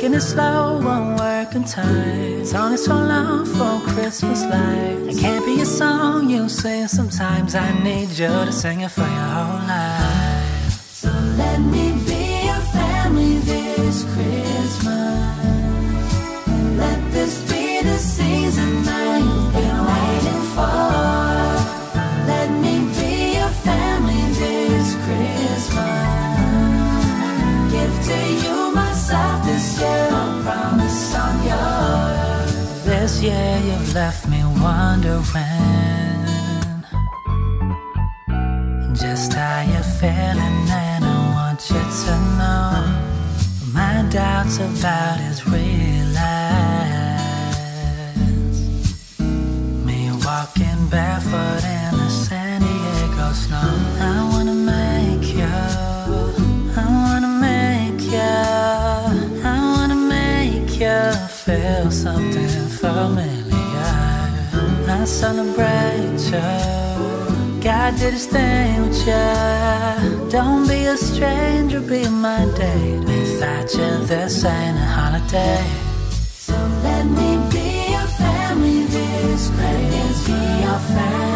taking it slow on working time. It's only so long for Christmas lights. It can't be a song you sing sometimes. I need you to sing it for your whole life. So let me Year you've left me wondering just how you're feeling, and I want you to know my doubts about his realize. You feel something familiar. I celebrate you. God did his thing with you. Don't be a stranger, be my date. Without you, this ain't a holiday. So let me be your family this Christmas. Be your family.